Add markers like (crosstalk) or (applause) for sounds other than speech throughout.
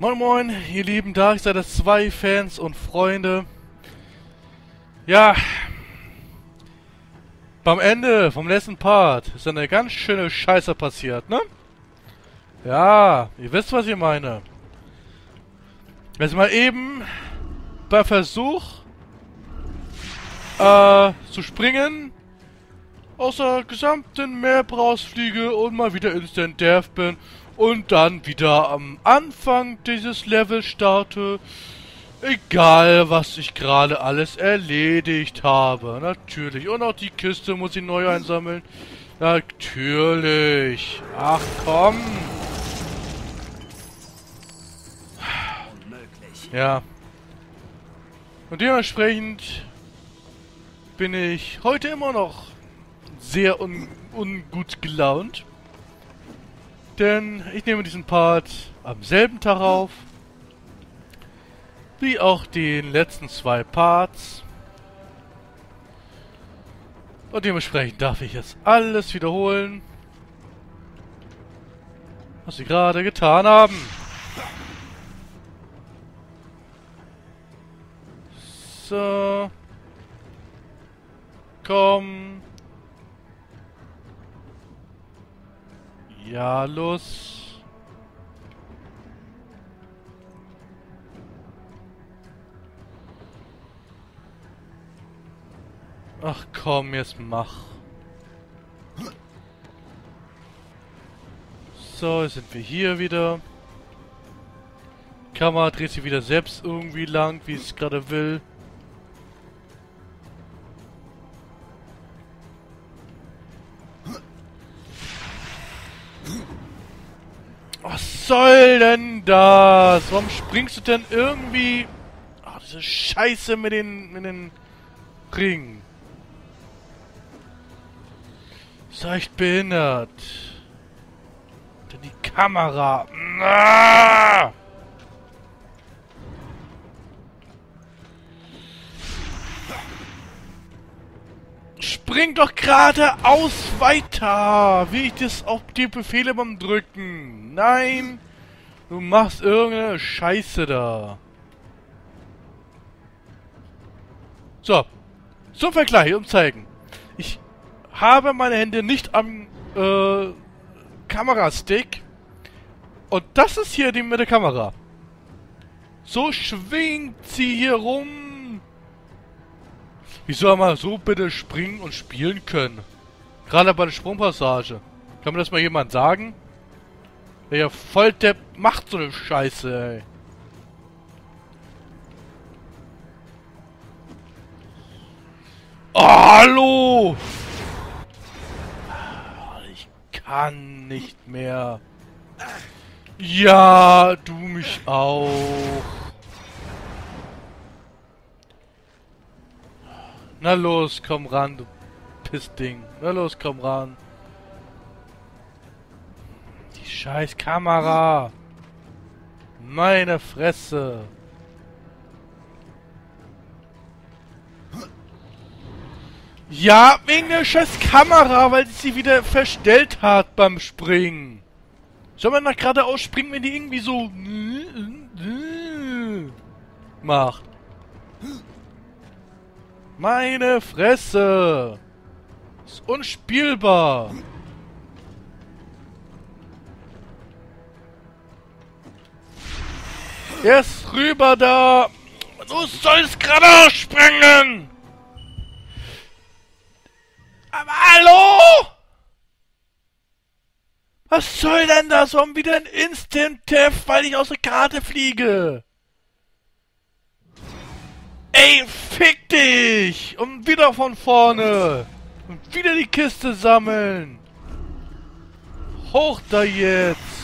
Moin Moin, ihr lieben Darkseid 2 Fans und Freunde. Ja, beim Ende vom letzten Part ist eine ganz schöne Scheiße passiert, ne? Ja, ihr wisst, was ich meine. Jetzt mal eben beim Versuch äh, zu springen aus der gesamten Map rausfliege und mal wieder Instant Death bin und dann wieder am Anfang dieses Levels starte. Egal, was ich gerade alles erledigt habe. Natürlich. Und auch die Kiste muss ich neu einsammeln. Natürlich. Ach komm. Ja. Und dementsprechend bin ich heute immer noch sehr un ungut gelaunt. Denn ich nehme diesen Part am selben Tag auf. Wie auch den letzten zwei Parts. Und dementsprechend darf ich jetzt alles wiederholen. Was sie gerade getan haben. So. Komm. Ja, los. Ach komm, jetzt mach. So, jetzt sind wir hier wieder. Kamera dreht sich wieder selbst irgendwie lang, wie es gerade will. Soll denn das? Warum springst du denn irgendwie... Ach, diese Scheiße mit den... mit den Ringen. Ist echt behindert. Denn die Kamera... Ah! Spring doch geradeaus weiter! Wie ich das auf die Befehle beim Drücken? Nein! Du machst irgendeine Scheiße da. So. Zum Vergleich, um zeigen. Ich habe meine Hände nicht am äh, Kamerastick. Und das ist hier die mit der Kamera. So schwingt sie hier rum wie soll man so bitte springen und spielen können? Gerade bei der Sprungpassage. Kann mir das mal jemand sagen? Der voll der macht so eine Scheiße, ey. Oh, hallo! Ich kann nicht mehr. Ja, du mich auch. Na los, komm ran, du Pissding. Na los, komm ran. Scheiß Kamera. Meine Fresse. Ja, wegen der scheiß Kamera, weil sie wieder verstellt hat beim Springen. Soll man nach geradeaus springen, wenn die irgendwie so macht? Meine Fresse! Ist unspielbar! Jetzt rüber da! Du sollst gerade springen! Aber hallo! Was soll denn das? Warum wieder ein Instant-Death, weil ich aus der Karte fliege? Ey, fick dich! Und wieder von vorne! Und wieder die Kiste sammeln! Hoch da jetzt!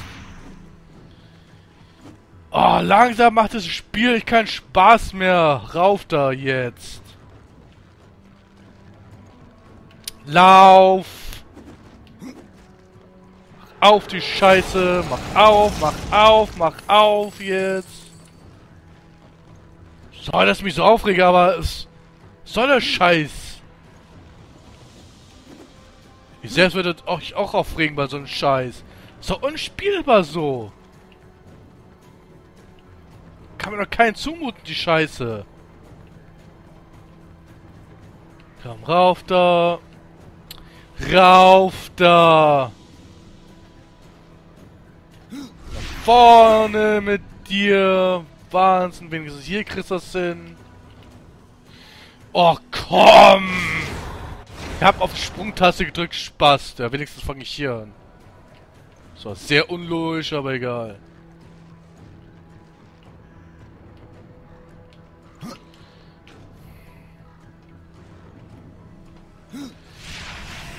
Oh, langsam macht das Spiel keinen Spaß mehr. Rauf da jetzt. Lauf! Auf die Scheiße! Mach auf, mach auf, mach auf jetzt! Dass ich mich so aufrege, aber es soll der Scheiß. Ich selbst würde euch auch aufregen bei so einem Scheiß. Ist doch unspielbar so. Kann mir doch keinen zumuten, die Scheiße. Komm, rauf da. Rauf da. Nach vorne mit dir. Wahnsinn, wenigstens hier kriegst du das hin. Oh, komm! Ich hab auf die Sprungtaste gedrückt, Spaß. Ja, wenigstens fange ich hier an. So, sehr unlogisch, aber egal.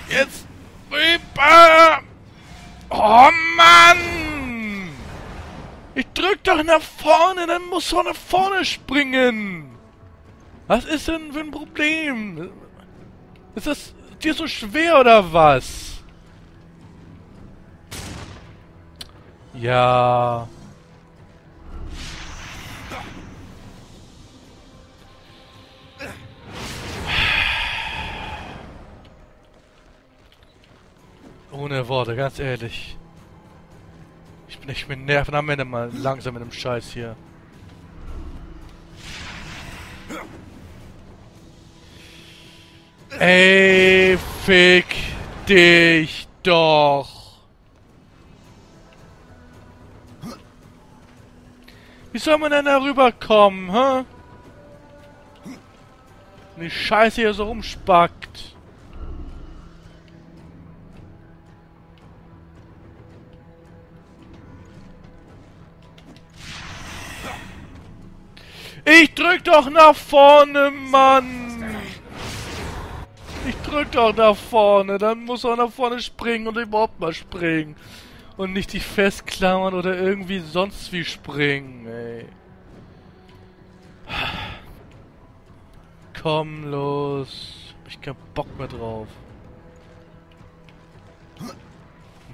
Jetzt rüber! Oh Mann! Ich drück doch nach vorne, dann muss er nach vorne springen! Was ist denn für ein Problem? Ist das dir so schwer oder was? Ja. Ohne Worte, ganz ehrlich. Ich bin, ich bin nerven am Ende mal langsam mit dem Scheiß hier. Ey, fick dich doch. Wie soll man denn da rüberkommen, hä? Die Scheiße hier so rumspackt. Ich drück doch nach vorne, Mann! Ich drück doch nach vorne, dann muss er nach vorne springen und überhaupt mal springen. Und nicht dich festklammern oder irgendwie sonst wie springen, ey. Komm los. Hab ich keinen Bock mehr drauf.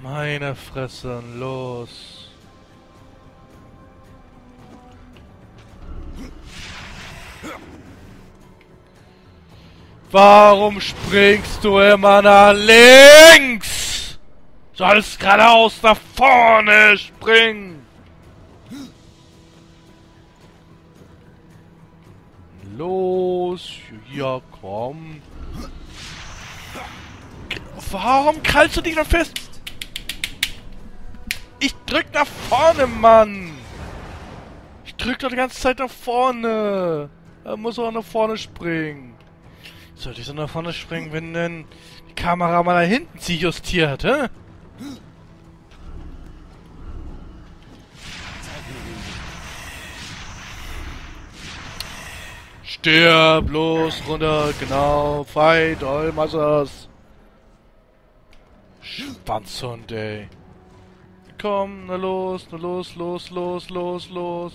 Meine Fresse, los. Warum springst du immer nach links? Sollst geradeaus nach vorne springen. Los, ja komm. Warum krallst du dich noch fest? Ich drück nach vorne, Mann. Ich drück doch die ganze Zeit nach vorne. Er muss auch nach vorne springen. Sollte ich so nach vorne springen, wenn denn die Kamera mal nach hinten sich justiert, hä? Stirb, los, runter, genau, fight, all Massas. Schwanzhund, ey. Komm, na los, na los, los, los, los, los.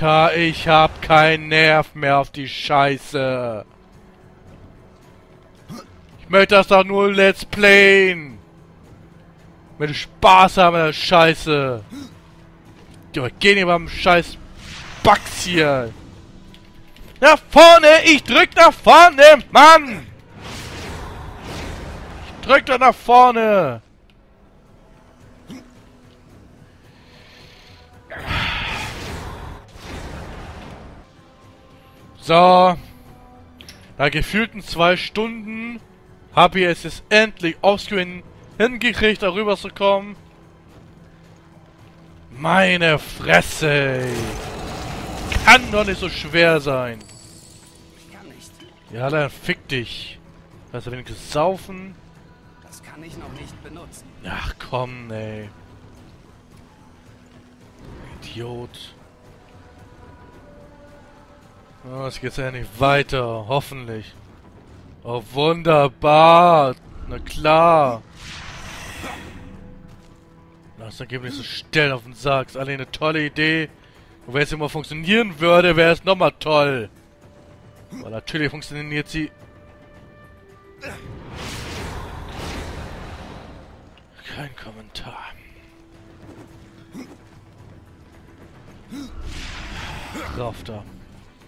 Alter, ich hab keinen Nerv mehr auf die Scheiße. Ich möchte das doch nur Let's Playen. Mit Spaß haben der Scheiße. Wir gehen hier beim Scheiß Bugs hier. Nach vorne! Ich drück nach vorne, Mann! Ich drück doch nach vorne! So. Nach gefühlten zwei Stunden habe ich es jetzt endlich offscreen hingekriegt, darüber zu kommen. Meine Fresse! Kann doch nicht so schwer sein. Ich kann nicht. Ja, dann fick dich. Hast du wenigstens saufen? Das kann ich noch nicht benutzen. Ach komm, ey. Idiot. Oh, es geht ja nicht weiter, hoffentlich. Oh, wunderbar. Na klar. Lass dann geben wir so Stellen auf den Sack. Ist alle eine tolle Idee. Und wenn es immer funktionieren würde, wäre es nochmal toll. Aber natürlich funktioniert sie. Kein Kommentar. Rauf da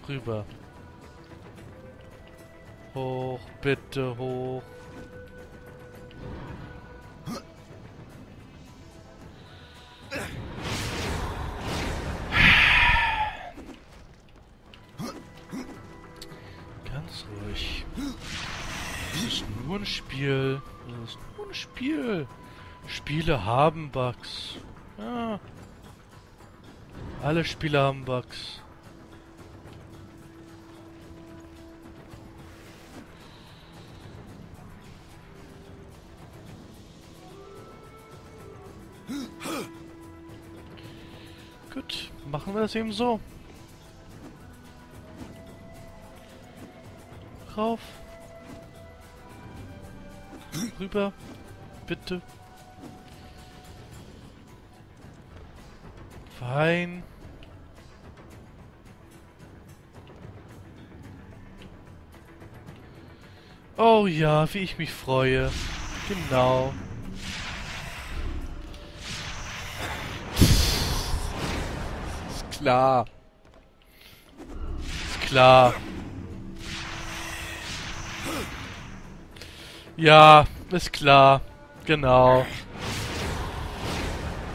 rüber. Hoch, bitte hoch. Ganz ruhig. Das ist nur ein Spiel. Das ist nur ein Spiel. Spiele haben Bugs. Ja. Alle Spiele haben Bugs. Machen wir das eben so. Rauf. Rüber. Bitte. Fein. Oh ja, wie ich mich freue. Genau. Klar. Ist klar. Ja, ist klar. Genau.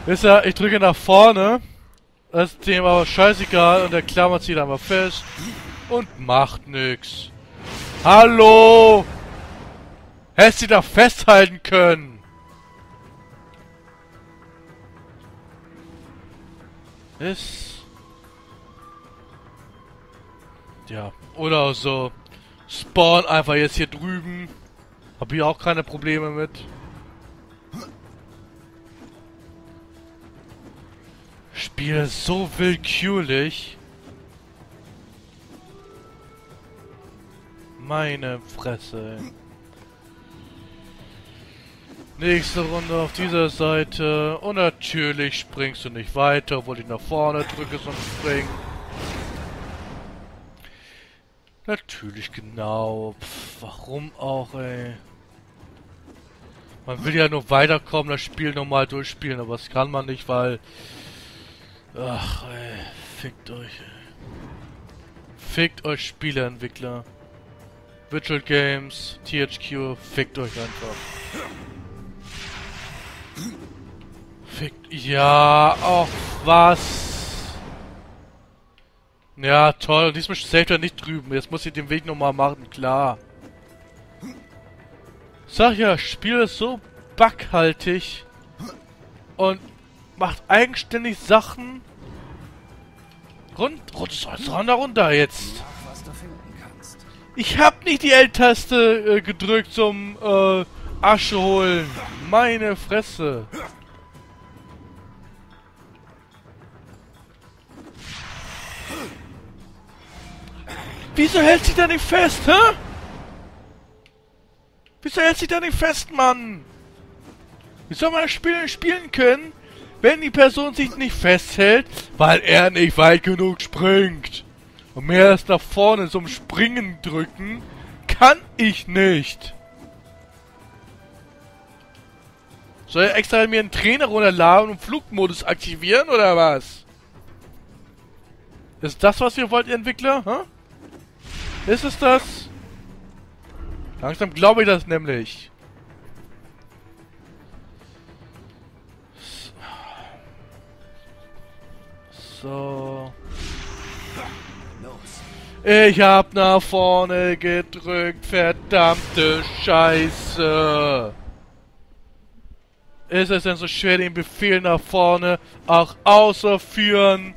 Ist ja, ich drücke nach vorne. Das ist dem aber scheißegal und der klammert sich einfach fest und macht nix. Hallo! Hättest du da festhalten können! Ist... Ja, oder so. Spawn einfach jetzt hier drüben. Hab ich auch keine Probleme mit. Spiel so willkürlich. Meine Fresse. Nächste Runde auf dieser Seite. Und natürlich springst du nicht weiter, obwohl ich nach vorne drücke zum Springen. Natürlich genau. Pff, warum auch, ey. Man will ja nur weiterkommen, das Spiel nochmal durchspielen, aber das kann man nicht, weil Ach, ey. Fickt euch, ey. Fickt euch, Spieleentwickler. Virtual Games, THQ, fickt euch einfach. Fickt... Ja, auch was? Ja, toll. Diesmal saved er nicht drüben. Jetzt muss ich den Weg nochmal machen, klar. Sag ja, Spiel ist so backhaltig. Und macht eigenständig Sachen. Rund, rund, runter, runter jetzt. Ich hab nicht die L-Taste äh, gedrückt zum äh, Asche holen. Meine Fresse. Wieso hält sich da nicht fest, hä? Wieso hält sich da nicht fest, Mann? Wie soll man das Spiel spielen können, wenn die Person sich nicht festhält, weil er nicht weit genug springt. Und mehr als nach vorne zum Springen drücken, kann ich nicht. Soll er extra mir einen Trainer runterladen und Flugmodus aktivieren oder was? Ist das, was ihr wollt, ihr Entwickler? Hä? Ist es das? Langsam glaube ich das nämlich. So. Ich hab nach vorne gedrückt, verdammte Scheiße. Ist es denn so schwer, den Befehl nach vorne auch auszuführen?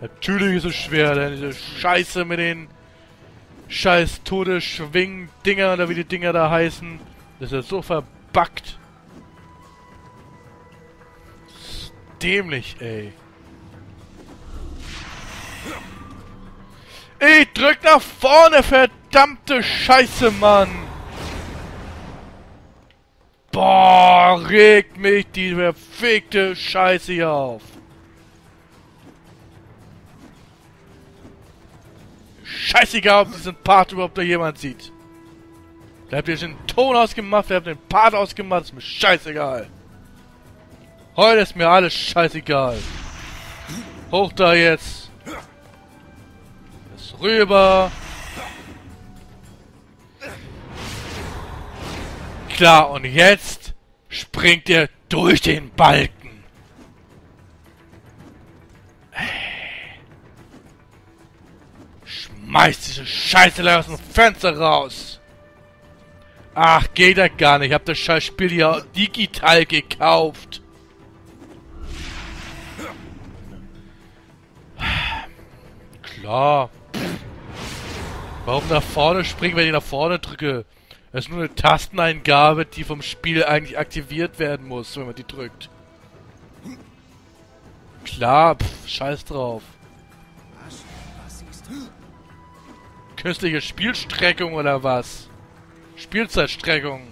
Natürlich ist es schwer, denn diese Scheiße mit den scheiß Todesschwing-Dinger oder wie die Dinger da heißen, das ist so verbackt. Dämlich, ey. Ich drück nach vorne, verdammte Scheiße, Mann! Boah, regt mich die verfickte Scheiße hier auf. Scheißegal, ob diesen Part überhaupt da jemand sieht. Da habt ihr den Ton ausgemacht, ihr habt den Part ausgemacht, ist mir scheißegal. Heute ist mir alles scheißegal. Hoch da jetzt rüber. Klar, und jetzt springt ihr durch den Balken. Schmeißt diese Scheiße aus dem Fenster raus. Ach, geht ja gar nicht. Ich hab das scheiß Spiel ja digital gekauft. Klar. Warum nach vorne springen, wenn ich nach vorne drücke? Das ist nur eine Tasteneingabe, die vom Spiel eigentlich aktiviert werden muss, wenn man die drückt. Klar, pff, scheiß drauf. Künstliche Spielstreckung oder was? Spielzeitstreckung.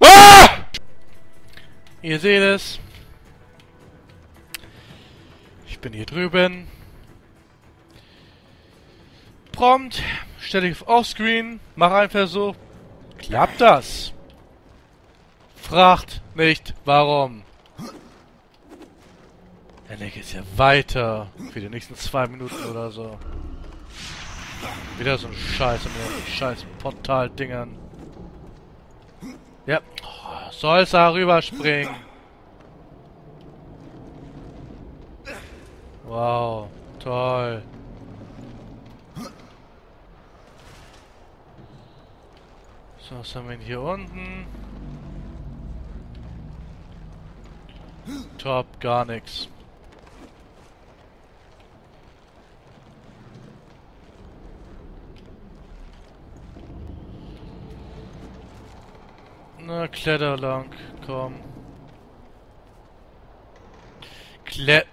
Ah! Ihr seht es. Ich bin hier drüben. Prompt. Stelle ich auf Offscreen. Mach einen Versuch. Klappt das? Fragt nicht, warum. Dann geht's ja weiter. Für die nächsten zwei Minuten oder so. Wieder so ein Scheiß mit scheiß Portal-Dingern. Ja. Oh, soll's da rüberspringen. Wow. Toll. So, was haben wir denn hier unten? Top, gar nichts. Na, kletter lang, komm. Kle...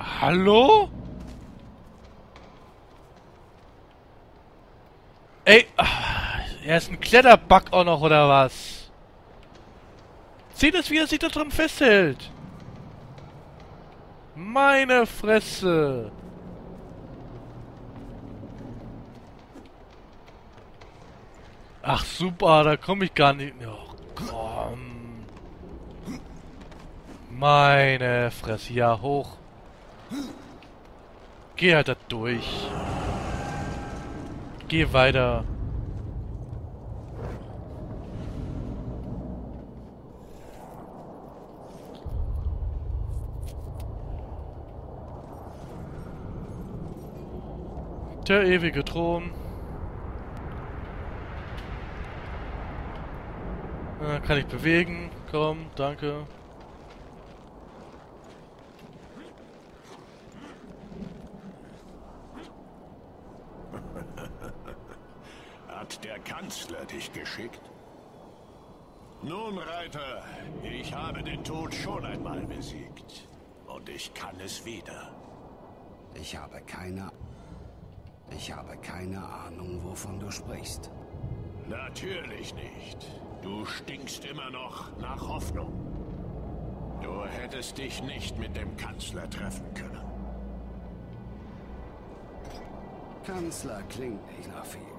Hallo? Ey, ah, er ist ein Kletterbug auch noch, oder was? Seht es, wie er sich da dran festhält. Meine Fresse. Ach super, da komme ich gar nicht. Oh, komm. Meine Fresse, ja hoch. Geh halt da durch. Geh weiter. Der ewige Thron. Äh, kann ich bewegen? Komm, danke. Hat der Kanzler dich geschickt? Nun, Reiter, ich habe den Tod schon einmal besiegt. Und ich kann es wieder. Ich habe keine... Ich habe keine Ahnung, wovon du sprichst. Natürlich nicht. Du stinkst immer noch nach Hoffnung. Du hättest dich nicht mit dem Kanzler treffen können. Kanzler klingt nicht nach viel.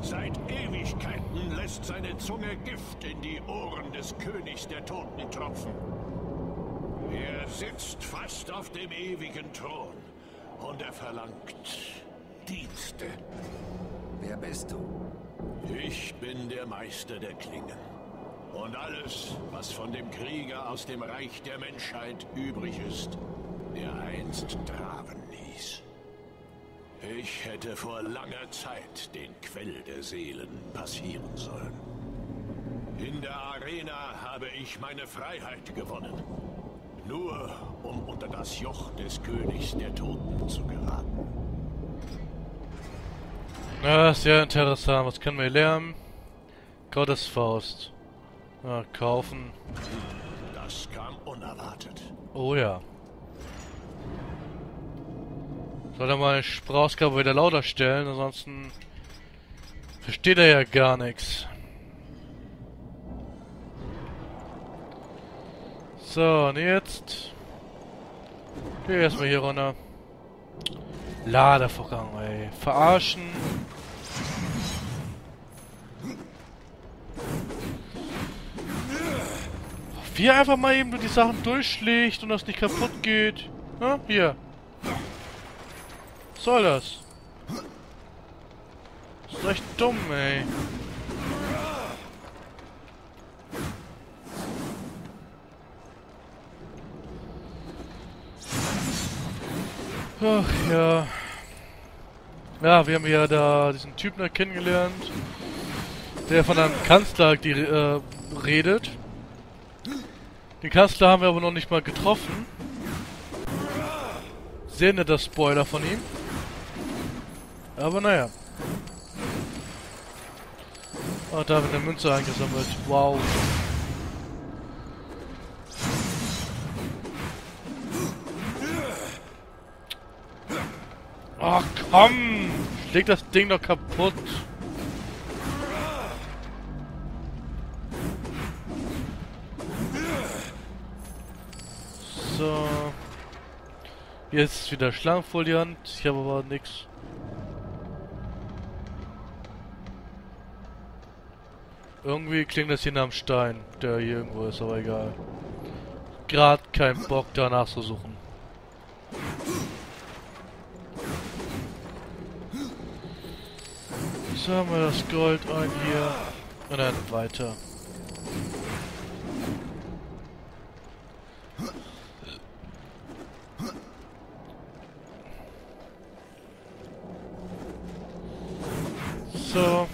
Seit Ewigkeiten lässt seine Zunge Gift in die Ohren des Königs der Toten tropfen. Er sitzt fast auf dem ewigen Thron und er verlangt Dienste. Wer bist du? Ich bin der Meister der Klingen. Und alles, was von dem Krieger aus dem Reich der Menschheit übrig ist, der einst traben ließ. Ich hätte vor langer Zeit den Quell der Seelen passieren sollen. In der Arena habe ich meine Freiheit gewonnen. Nur um unter das Joch des Königs der Toten zu geraten. Ja, sehr interessant. Was können wir lernen? Gottesfaust. Ja, kaufen. Das kam unerwartet. Oh ja. Soll er mal Sprachausgabe wieder lauter stellen, ansonsten versteht er ja gar nichts. So, und jetzt geh erstmal hier runter. Ladevorgang, ey. Verarschen. Wie er einfach mal eben die Sachen durchschlägt und das nicht kaputt geht. Na, hier. Soll das? Das ist echt dumm, ey. Ach ja. Ja, wir haben ja da diesen Typen da kennengelernt, der von einem Kanzler die, äh, redet. Den Kanzler haben wir aber noch nicht mal getroffen. Sehr netter Spoiler von ihm. Aber naja. Oh, da wird eine Münze eingesammelt. Wow. Ach komm! Schläg das Ding doch kaputt. So. Jetzt ist wieder Schlangenfoliant. Ich habe aber nichts. Irgendwie klingt das hier nach einem Stein, der hier irgendwo ist, aber egal. Gerade kein Bock danach zu suchen. So haben wir das Gold ein hier. Und dann weiter. So.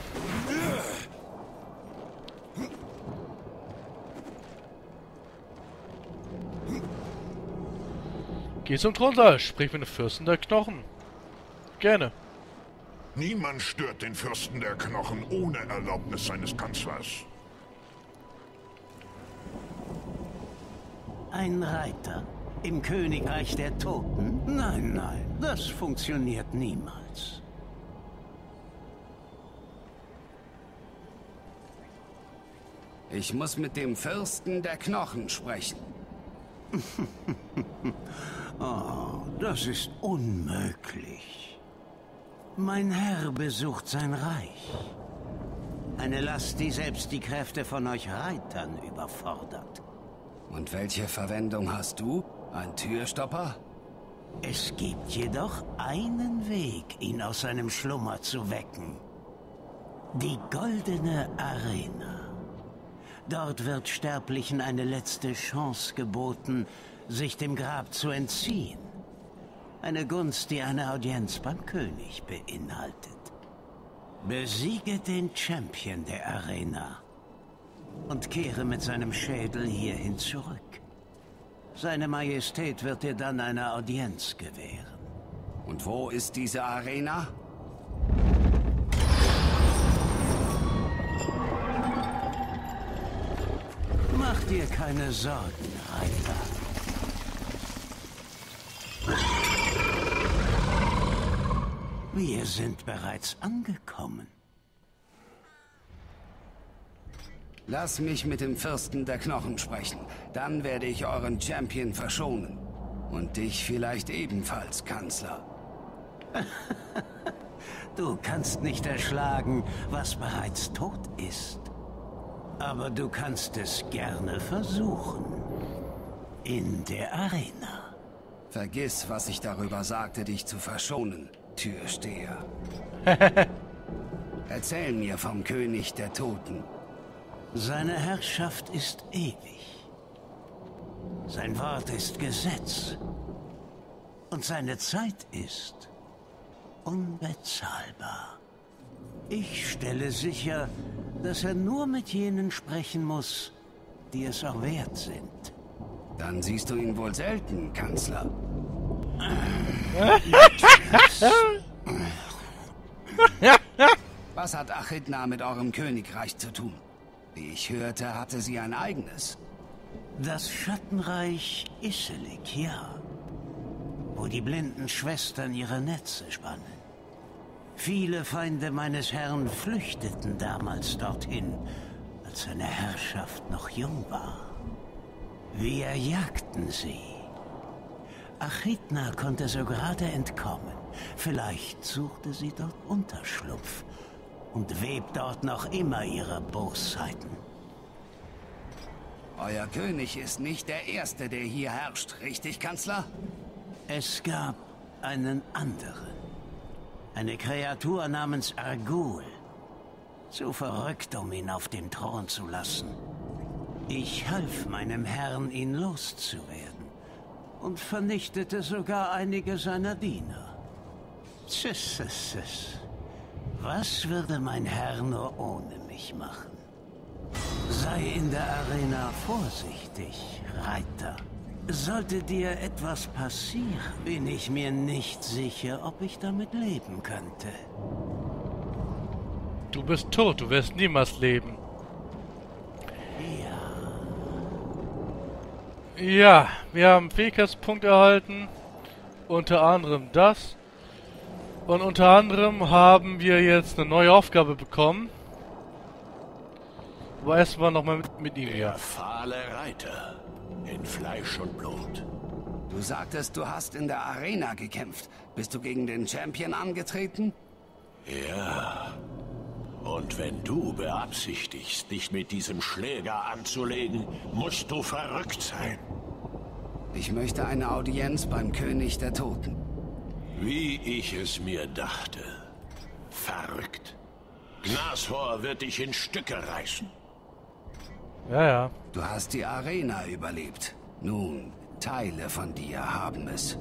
Geh zum Thronsaal, sprich mit dem Fürsten der Knochen. Gerne. Niemand stört den Fürsten der Knochen ohne Erlaubnis seines Kanzlers. Ein Reiter im Königreich der Toten? Nein, nein, das funktioniert niemals. Ich muss mit dem Fürsten der Knochen sprechen. (laughs) oh, das ist unmöglich. Mein Herr besucht sein Reich. Eine Last, die selbst die Kräfte von euch Reitern überfordert. Und welche Verwendung hast du? Ein Türstopper? Es gibt jedoch einen Weg, ihn aus seinem Schlummer zu wecken. Die Goldene Arena. Dort wird Sterblichen eine letzte Chance geboten, sich dem Grab zu entziehen. Eine Gunst, die eine Audienz beim König beinhaltet. Besiege den Champion der Arena und kehre mit seinem Schädel hierhin zurück. Seine Majestät wird dir dann eine Audienz gewähren. Und wo ist diese Arena? Mach dir keine Sorgen, Reiter. Wir sind bereits angekommen. Lass mich mit dem Fürsten der Knochen sprechen. Dann werde ich euren Champion verschonen. Und dich vielleicht ebenfalls, Kanzler. (laughs) du kannst nicht erschlagen, was bereits tot ist. Aber du kannst es gerne versuchen. In der Arena. Vergiss, was ich darüber sagte, dich zu verschonen, Türsteher. (laughs) Erzähl mir vom König der Toten. Seine Herrschaft ist ewig. Sein Wort ist Gesetz. Und seine Zeit ist unbezahlbar. Ich stelle sicher, dass er nur mit jenen sprechen muss, die es auch wert sind. Dann siehst du ihn wohl selten, Kanzler. (laughs) (laughs) Was hat Achidna mit eurem Königreich zu tun? Wie ich hörte, hatte sie ein eigenes. Das Schattenreich Isselik, ja. Wo die blinden Schwestern ihre Netze spannen. Viele Feinde meines Herrn flüchteten damals dorthin, als seine Herrschaft noch jung war. Wir jagten sie. Achitna konnte so gerade entkommen. Vielleicht suchte sie dort Unterschlupf und webt dort noch immer ihre Bosheiten. Euer König ist nicht der Erste, der hier herrscht, richtig, Kanzler? Es gab einen anderen. Eine Kreatur namens Argul. Zu verrückt, um ihn auf dem Thron zu lassen. Ich half meinem Herrn, ihn loszuwerden und vernichtete sogar einige seiner Diener. Tschüss, tschüss, tschüss. Was würde mein Herr nur ohne mich machen? Sei in der Arena vorsichtig, Reiter. Sollte dir etwas passieren, bin ich mir nicht sicher, ob ich damit leben könnte. Du bist tot, du wirst niemals leben. Ja. Ja, wir haben Fähigkeitspunkte erhalten. Unter anderem das. Und unter anderem haben wir jetzt eine neue Aufgabe bekommen. Aber erstmal nochmal mit, mit ihm Der fahle Reiter in Fleisch und Blut. Du sagtest, du hast in der Arena gekämpft. Bist du gegen den Champion angetreten? Ja. Und wenn du beabsichtigst, dich mit diesem Schläger anzulegen, musst du verrückt sein. Ich möchte eine Audienz beim König der Toten. Wie ich es mir dachte. Verrückt. Gnashor wird dich in Stücke reißen. Ja, ja. Du hast die Arena überlebt. Nun, Teile von dir haben es.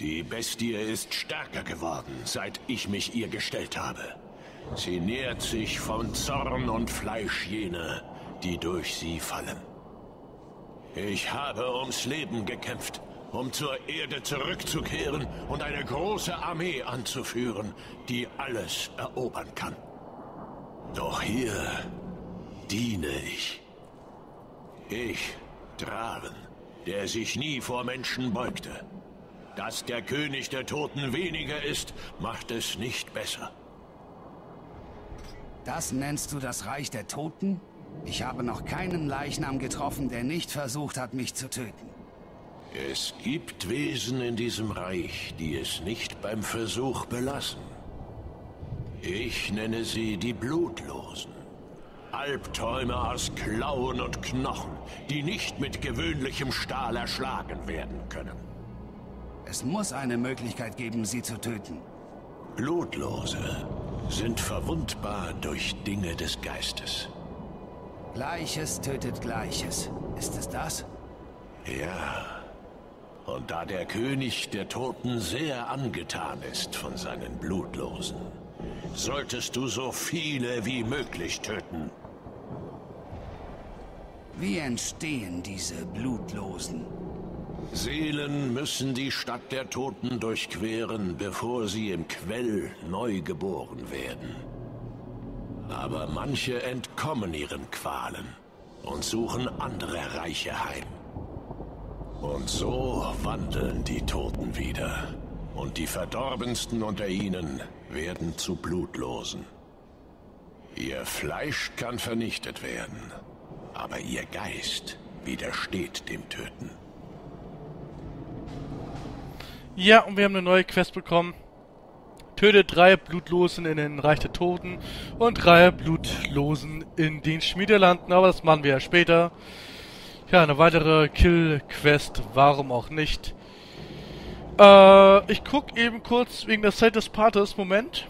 Die Bestie ist stärker geworden, seit ich mich ihr gestellt habe. Sie nährt sich von Zorn und Fleisch jener, die durch sie fallen. Ich habe ums Leben gekämpft, um zur Erde zurückzukehren und eine große Armee anzuführen, die alles erobern kann. Doch hier diene ich. Ich, Draven, der sich nie vor Menschen beugte. Dass der König der Toten weniger ist, macht es nicht besser. Das nennst du das Reich der Toten? Ich habe noch keinen Leichnam getroffen, der nicht versucht hat, mich zu töten. Es gibt Wesen in diesem Reich, die es nicht beim Versuch belassen. Ich nenne sie die Blutlosen. Albträume aus Klauen und Knochen, die nicht mit gewöhnlichem Stahl erschlagen werden können. Es muss eine Möglichkeit geben, sie zu töten. Blutlose sind verwundbar durch Dinge des Geistes. Gleiches tötet Gleiches. Ist es das? Ja. Und da der König der Toten sehr angetan ist von seinen Blutlosen, solltest du so viele wie möglich töten. Wie entstehen diese Blutlosen? Seelen müssen die Stadt der Toten durchqueren, bevor sie im Quell neu geboren werden. Aber manche entkommen ihren Qualen und suchen andere Reiche heim. Und so wandeln die Toten wieder. Und die Verdorbensten unter ihnen werden zu Blutlosen. Ihr Fleisch kann vernichtet werden, aber ihr Geist widersteht dem Töten. Ja, und wir haben eine neue Quest bekommen. Töte drei Blutlosen in den Reich der Toten und drei Blutlosen in den Schmiederlanden, aber das machen wir ja später. Ja, eine weitere Kill-Quest, warum auch nicht. Äh, ich guck eben kurz wegen der Zeit des Pates, Moment.